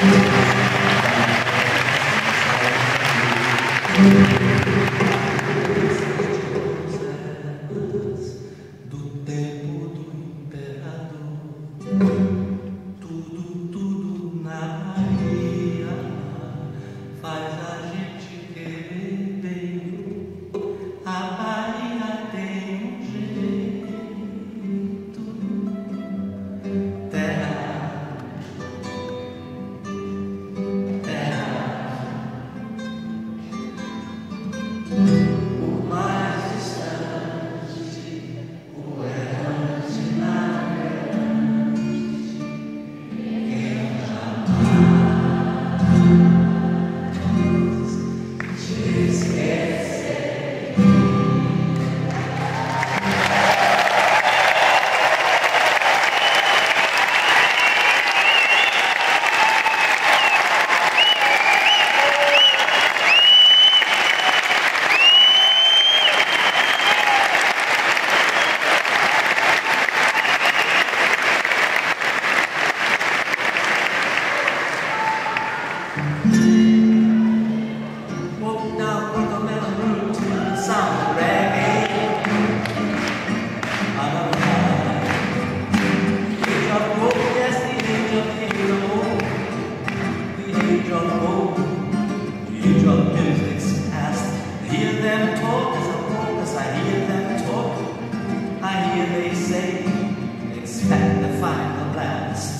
Thank you. them talk as I walk, as I hear them talk. I hear they say, expect the final blast.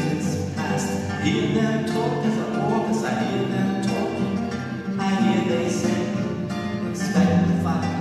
seasons past. Hear them talk as I walk, as I hear them talking. I hear they say, expect the fire.